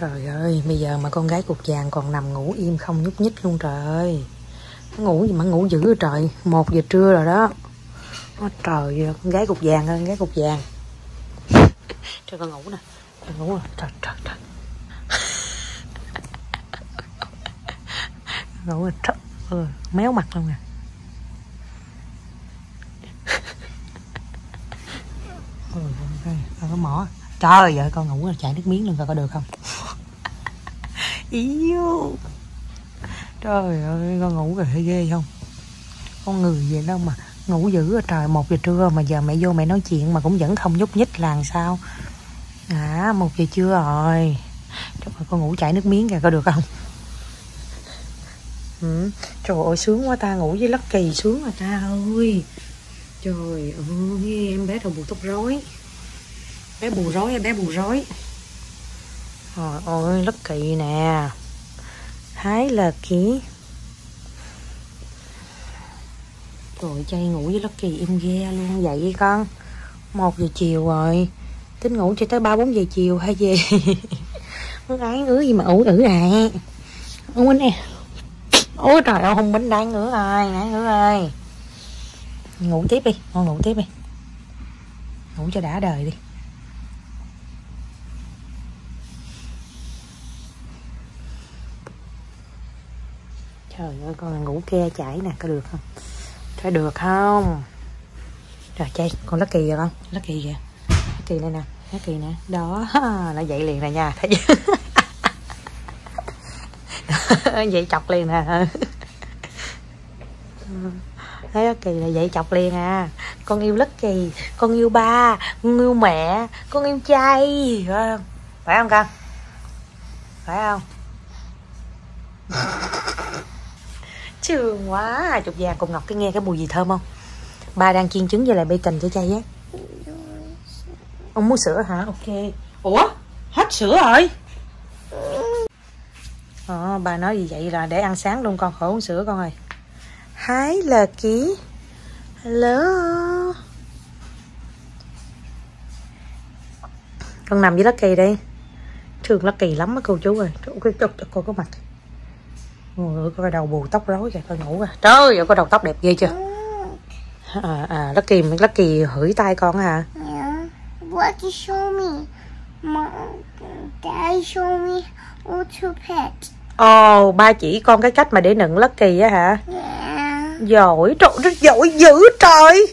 Trời ơi, bây giờ mà con gái cục vàng còn nằm ngủ im không nhúc nhích luôn trời ơi. Nó ngủ gì mà ngủ dữ trời, một giờ trưa rồi đó. Ôi, trời ơi, con gái cục vàng ơi, con gái cục vàng. Trời con ngủ nè, con ngủ rồi trời trời trời. ngủ rồi, trời ơi, méo mặt luôn nè. Ôi, cái con có mỏ. Trời ơi, con ngủ rồi chảy nước miếng luôn coi có được không? Yêu Trời ơi, con ngủ rồi thấy ghê không? Con người vậy đâu mà, Ngủ dữ ở trời, một giờ trưa Mà giờ mẹ vô mẹ nói chuyện mà cũng vẫn không nhúc nhích là làm sao? À một giờ trưa rồi. Trời ơi, con ngủ chảy nước miếng kìa, có được không? Ừ. Trời ơi, sướng quá ta, ngủ với lắc kỳ sướng mà ta ơi. Trời ơi, em bé đầu bù tóc rối. Bé bù rối em bé bù rối. Rồi ôi rất kỳ nè. Hái là ký Rồi chay ngủ với Lucky im ghe luôn Dậy đi con. Một giờ chiều rồi. Tính ngủ cho tới ba, bốn giờ chiều hay về. Muốn ái ngứa gì mà ủ ử à? Bánh nè. Ôi, trời ơi không bánh đang ngứa rồi nãy ngứa ơi. Ngủ tiếp đi, Con ngủ tiếp đi. Ngủ cho đã đời đi. Trời ơi con ngủ ke chảy nè có được không? Trời được không? Trời chay con Lucky kìa con. Lucky kìa. Lucky đây nè Lucky nè. Đó nó dậy liền nè nha. Thấy Vậy chọc liền nè. Thấy Lucky là vậy chọc liền à. Con yêu Lucky Con yêu ba Con yêu mẹ Con yêu chay Phải không? Phải không con? Phải không trường quá. Chục già cùng ngọc cái nghe cái mùi gì thơm không? Ba đang chiên trứng với lại bacon cho chay á ông muốn sữa hả? Ok. Ủa? Hết sữa rồi? Ờ, bà nói gì vậy là để ăn sáng luôn con khỏi uống sữa con ơi. Hái là ký. Hello con nằm với lá kỳ đây. Thương lá kỳ lắm á cô chú ơi. Cô, cô, cô có mặt. Ôi, có cái đầu bù tóc rối kìa, coi ngủ à. Trời ơi, có đầu tóc đẹp ghê chưa? À, à, Lucky, Lucky hửi tay con hả? Yeah. What you show me? Mom, show me how to pet. Ồ, oh, ba chỉ con cái cách mà để nựng Lucky á hả? Yeah. Giỏi, trời rất giỏi dữ trời.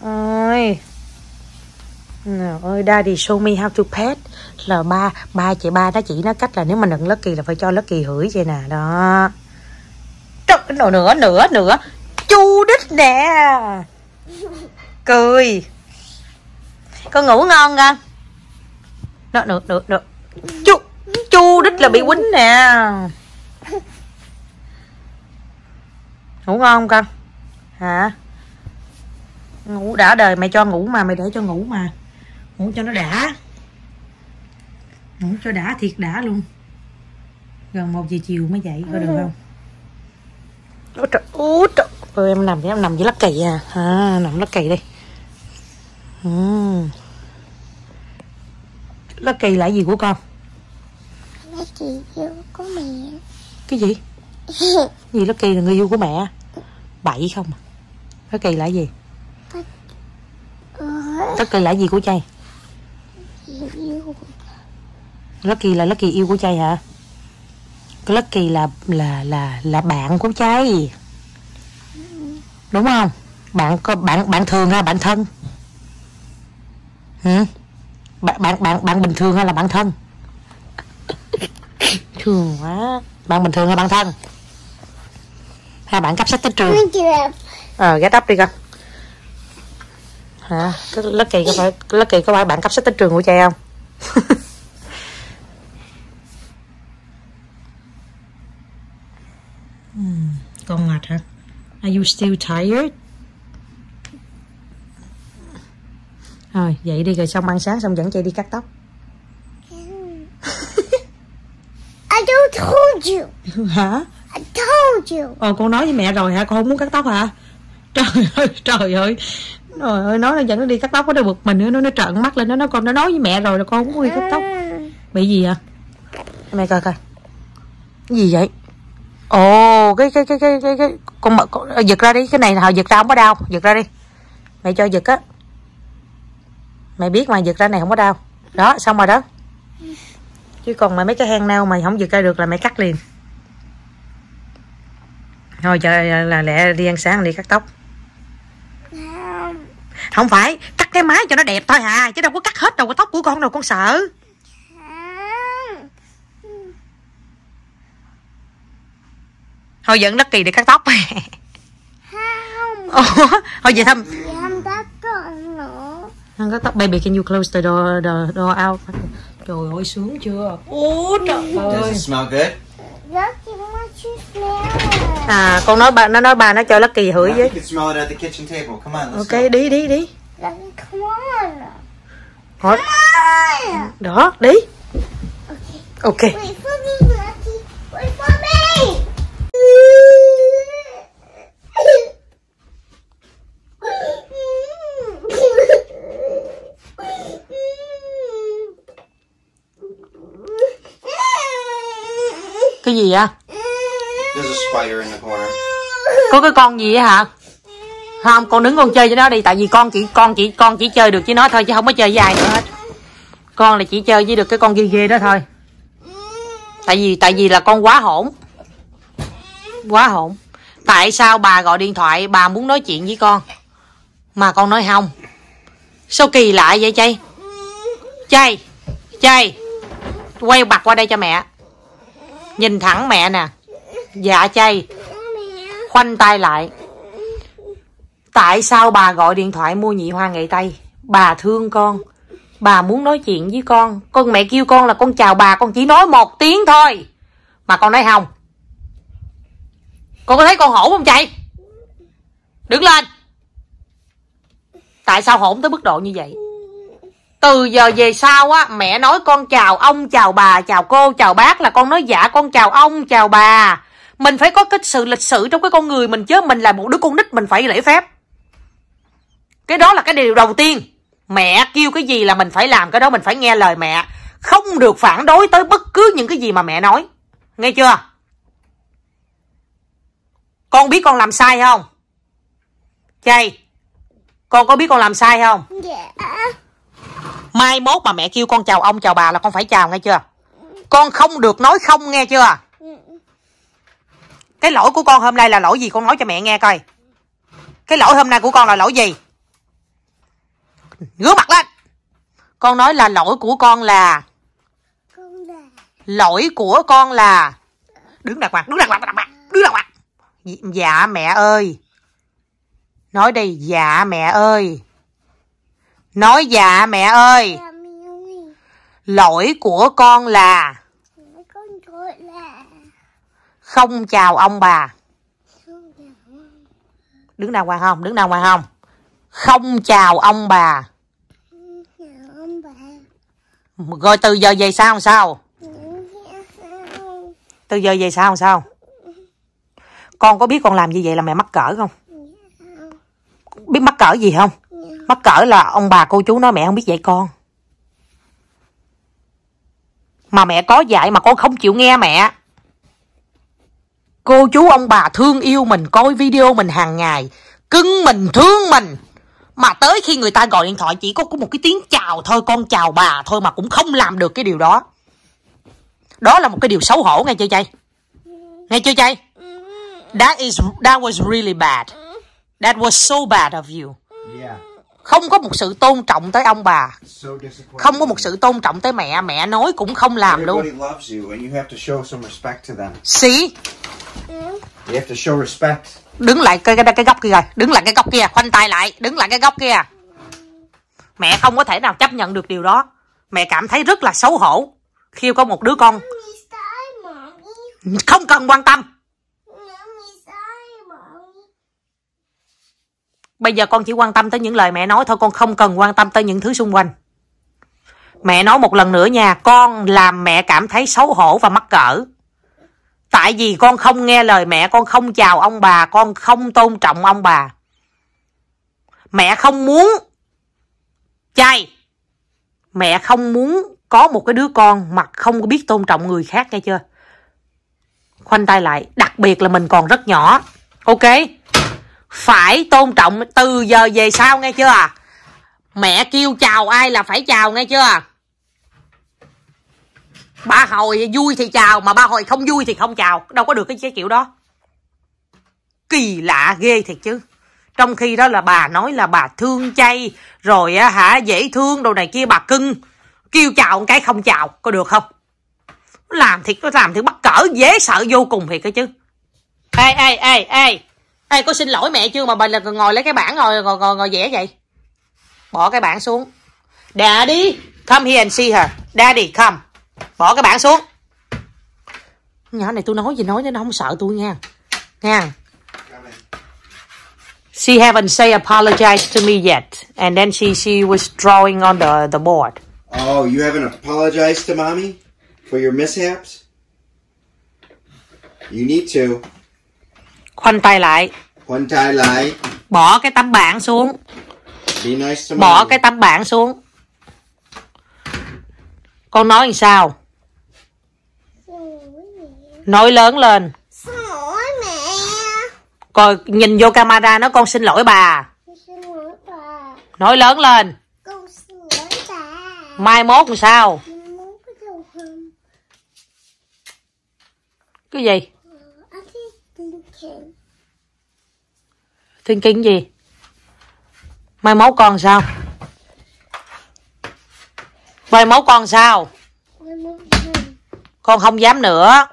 Ôi. Nào ơi, Daddy show me how to pet. Là ba ba chị ba nó chỉ nó cách là nếu mà nựng Lucky là phải cho Lucky hửi vậy nè đó. Trời, nữa nữa nữa nữa chu đích nè. Cười. Con ngủ ngon không? Nó nữa nữa nữa chu chu đích là bị quýnh nè. Ngủ ngon không con? Hả? Ngủ đã đời mày cho ngủ mà mày để cho ngủ mà ngủ cho nó đã. Ngủ cho đã thiệt đã luôn. Gần một giờ chiều mới dậy có được không? Ôi trời ôi trời. Ơi em nằm em nằm với lắc kỳ à. À nằm lắc kỳ đi ừ. lắc kỳ là gì của con? Mấy chị yêu của mẹ. cái gì? Gì lắc kỳ là người yêu của mẹ? Bậy không à? Lắc kỳ là gì? Lắc kỳ là gì của chay chị yêu. Lucky là Lucky yêu của trai hả? Cái Lucky là là là là bạn của trai. Đúng không? Bạn có bạn bạn thường hay bạn thân? Hả? Bạn bạn bạn bạn bình thường hay là bạn thân? Thường quá. Bạn bình thường hay bạn thân? Hai bạn cấp sách tới trường. Ờ, ghé tóc đi con. Hả? Cái Lucky có phải Lucky có phải bạn cấp sách tới trường của trai không? con mệt hả? Are you still tired? Rồi, dậy đi rồi xong ăn sáng xong dẫn chạy đi cắt tóc. I don't told you. Hả? I told you. Ờ con nói với mẹ rồi hả? Con không muốn cắt tóc hả? Trời ơi, trời ơi. Trời ơi, nói là dẫn nó đi cắt tóc có được bực mình nữa, nó nó trợn mắt lên nó nói con nó nói với mẹ rồi là con không muốn đi cắt tóc. Mm. bị gì vậy mẹ coi coi cái gì vậy ồ cái cái cái cái cái, cái con, con, con giật ra đi cái này hồi giật ra không có đau giật ra đi. Mẹ cho giật á. Mày biết mà giật ra này không có đau. Đó xong rồi đó. Chứ còn mà mấy cái hang nào mày không giật ra được là mày cắt liền. Thôi chờ là lẹ đi ăn sáng đi cắt tóc. Không. không phải cắt cái mái cho nó đẹp thôi hà chứ đâu có cắt hết đầu cái tóc của con đâu con sợ Không thôi dẫn đất kỳ để cắt tóc. Không. Ủa, thôi vậy thăm. Nữa. Không cắt tóc baby can you close the door the door out? Trời ơi sướng chưa? Ôi trời Does ơi. it smell good? À con nói bà nó nói bà nó cho Lucky hửi You với. Ok đi đi đi. Đó đi. Ok for me, Lucky. Wait for me. cái gì vậy? Go. There's a spider in the corner. có cái con gì á hả? Không con đứng con chơi với nó đi tại vì con chỉ con chỉ con chỉ chơi được với nó thôi chứ không có chơi với ai nữa hết. Con là chỉ chơi với được cái con ghê ghê đó thôi. Tại vì tại vì là con quá hỗn quá hỗn tại sao bà gọi điện thoại bà muốn nói chuyện với con? Mà con nói không. Sao kỳ lạ vậy chay? Chay chay quay mặt qua đây cho mẹ nhìn thẳng mẹ nè. Dạ chay. Khoanh tay lại. Tại sao bà gọi điện thoại mua nhị hoa nghệ tây? Bà thương con. Bà muốn nói chuyện với con. Con mẹ kêu con là con chào bà, con chỉ nói một tiếng thôi. Mà con nói không. Con có thấy con hổ không chạy đứng lên. Tại sao hổn tới mức độ như vậy? Từ giờ về sau á, mẹ nói con chào ông, chào bà, chào cô, chào bác là con nói dạ con chào ông, chào bà. Mình phải có cái sự lịch sử trong cái con người mình chứ, mình là một đứa con nít, mình phải lễ phép. Cái đó là cái điều đầu tiên. Mẹ kêu cái gì là mình phải làm cái đó, mình phải nghe lời mẹ. Không được phản đối tới bất cứ những cái gì mà mẹ nói. Nghe chưa? Con biết con làm sai không? Chay, con có biết con làm sai không? Dạ mai mốt mà mẹ kêu con chào ông, chào bà là con phải chào nghe chưa? Con không được nói không nghe chưa? Cái lỗi của con hôm nay là lỗi gì con nói cho mẹ nghe coi. Cái lỗi hôm nay của con là lỗi gì? Ngứa mặt lên. Con nói là lỗi của con là lỗi của con là đứng đàng hoàng, đứng đàng hoàng đàng hoàng, đứng đàng hoàng. Dạ mẹ ơi. Nói đi dạ mẹ ơi nói dạ mẹ ơi. Dạ lỗi của con là không chào ông bà. đứng đàng hoàng không? Đứng đàng hoàng không? Không chào ông bà. Rồi từ giờ về sao sao? Từ giờ về sau làm sao? Con có biết con làm như vậy là mẹ mắc cỡ không? Biết mắc cỡ gì không mắc cỡ là ông bà cô chú nói, mẹ không biết dạy con. Mà mẹ có dạy mà con không chịu nghe mẹ. Cô chú ông bà thương yêu mình, coi video mình hàng ngày cưng mình, thương mình. Mà tới khi người ta gọi điện thoại, chỉ có có một cái tiếng chào thôi, con chào bà thôi mà cũng không làm được cái điều đó. Đó là một cái điều xấu hổ, nghe chưa chay? Nghe chưa chay? That is, that was really bad. That was so bad of you. Yeah không có một sự tôn trọng tới ông bà. Không có một sự tôn trọng tới mẹ. Mẹ nói cũng không làm luôn. Everybody loves you, and you have to show some respect to them. xí. Đứng lại cái, cái cái góc kia rồi. Đứng lại cái góc kia. Khoanh tay lại. Đứng lại cái góc kia. Mẹ không có thể nào chấp nhận được điều đó. Mẹ cảm thấy rất là xấu hổ khi có một đứa con không cần quan tâm Mommy sai mommy bây giờ con chỉ quan tâm tới những lời mẹ nói thôi, con không cần quan tâm tới những thứ xung quanh. Mẹ nói một lần nữa nha, con làm mẹ cảm thấy xấu hổ và mắc cỡ. Tại vì con không nghe lời mẹ, con không chào ông bà, con không tôn trọng ông bà. Mẹ không muốn chay mẹ không muốn có một cái đứa con mà không biết tôn trọng người khác, nghe chưa? Khoanh tay lại, đặc biệt là mình còn rất nhỏ, ok? Phải tôn trọng từ giờ về sau nghe chưa? Mẹ kêu chào ai là phải chào nghe chưa? Ba hồi vui thì chào, mà ba hồi không vui thì không chào. Đâu có được cái cái kiểu đó. Kỳ lạ ghê thiệt chứ. Trong khi đó là bà nói là bà thương chay, rồi á hả, dễ thương, đồ này kia, bà cưng. Kêu chào một cái không chào, có được không? Làm thiệt nó làm thì bắt cỡ, dễ sợ vô cùng thiệt cái chứ. Ê ê ê ê ê có xin lỗi mẹ chưa mà bà là ngồi lấy cái bảng ngồi ngồi ngồi, ngồi vẽ vậy? Bỏ cái bảng xuống. Daddy come here and see her. Daddy come. Bỏ cái bảng xuống. Nhỏ này tôi nói gì nói nó không sợ tôi nha. Nha. She haven't say apologize to me yet and then she she was drawing on the the board. Oh, you haven't apologized to mommy for your mishaps? You need to khoanh tay lại. One tie lại. bỏ cái tấm bảng xuống. Nice bỏ cái tấm bảng xuống. Con nói làm sao? Nói lớn lên. Xin lỗi mẹ. coi nhìn vô camera nó con xin lỗi bà. Xin lỗi bà. nói lớn lên. Con xin lỗi bà. mai mốt làm sao? Cái gì thiên kinh gì? Mai mốt con sao? Mai mốt con sao? Con. Không dám nữa.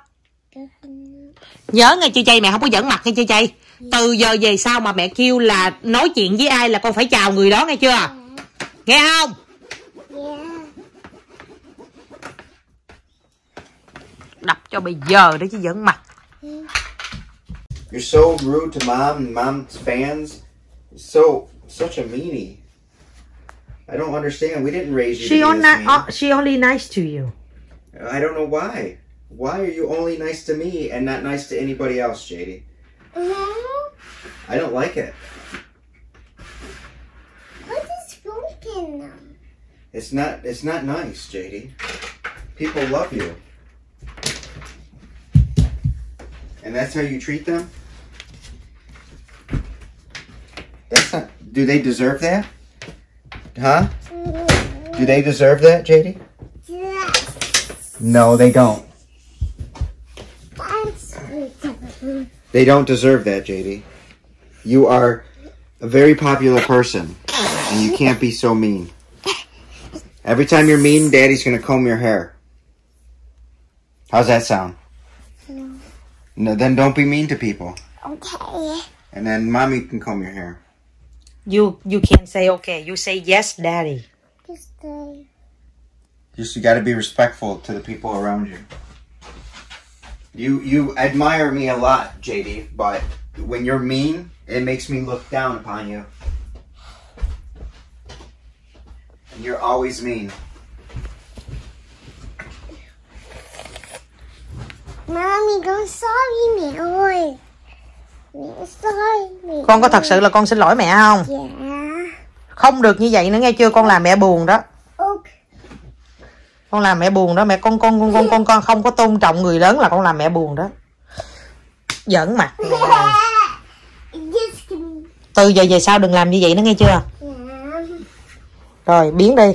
Nhớ nghe chưa chay mẹ không có dẫn mặt nghe chưa chay? Từ giờ về sau mà mẹ kêu là nói chuyện với ai là con phải chào người đó nghe chưa? Nghe không? Yeah. đập cho bây giờ đó chứ dẫn mặt You're so rude to mom and mom's fans. So such a meanie. I don't understand. We didn't raise you she, to be on this mean. uh, she only nice to you I don't know why. Why are you only nice to me and not nice to anybody else, JD? No. I don't like it. What is broken? It's not it's not nice, JD. People love you. And that's how you treat them? That's not do they deserve that? Huh? Do they deserve that, JD? Yes. No, they don't. They don't deserve that, JD. You are a very popular person, and you can't be so mean. Every time you're mean, Daddy's gonna comb your hair. How's that sound? No. No, then don't be mean to people, Okay. and then mommy can comb your hair. you you can't say okay you say yes daddy Just stay. Just you got to be respectful to the people around you. You you admire me a lot, JD, but when you're mean, it makes me look down upon you. And you're always mean. Mommy, con sorry mẹ ơi. Mẹ sorry mẹ. con có thật sự là con xin lỗi mẹ không Yeah. không được như vậy nữa nghe chưa con làm mẹ buồn đó Okay. con làm mẹ buồn đó mẹ con con con con con con không có tôn trọng người lớn là con làm mẹ buồn đó giỡn mặt mẹ. Từ giờ về sau đừng làm như vậy nữa nghe chưa Yeah. rồi biến đi